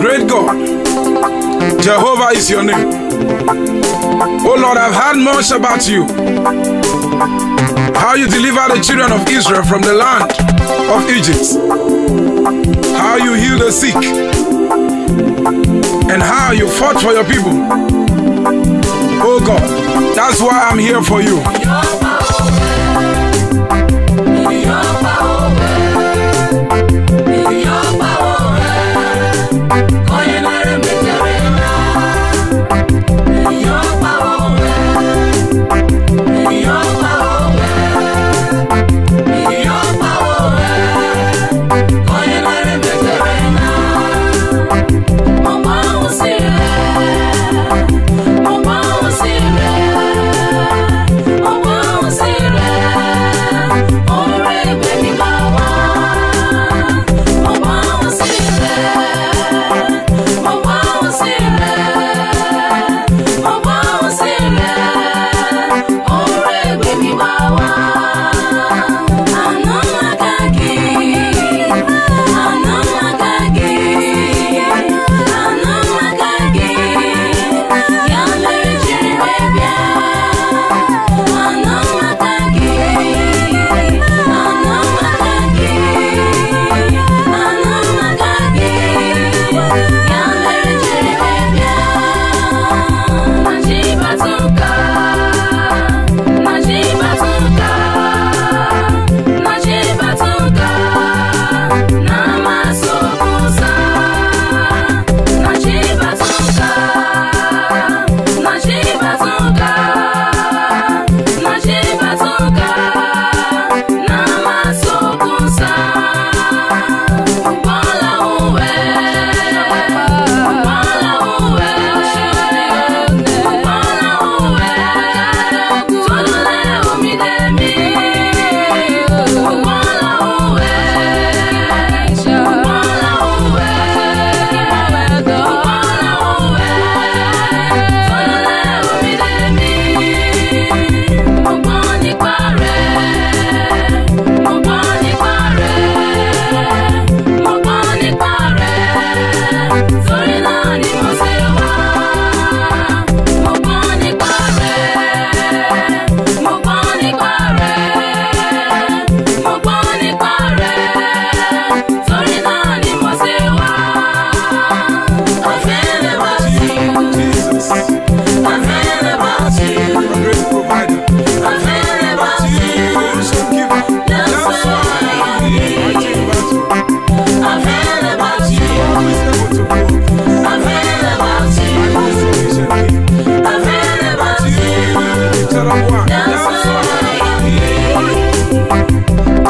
Great God, Jehovah is your name. Oh Lord, I've heard much about you. How you delivered the children of Israel from the land of Egypt. How you healed the sick. And how you fought for your people. Oh God, that's why I'm here for you.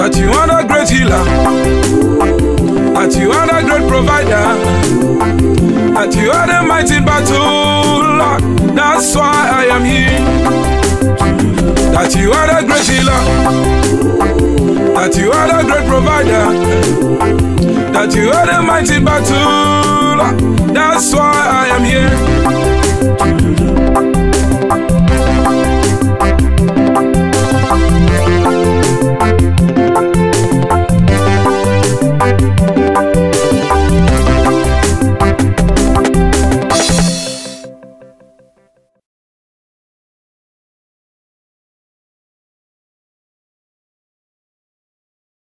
That you are great healer. That you are great provider. That you are the mighty battle. That's why You are the great provider. That you are the mighty battle. That's why I am here.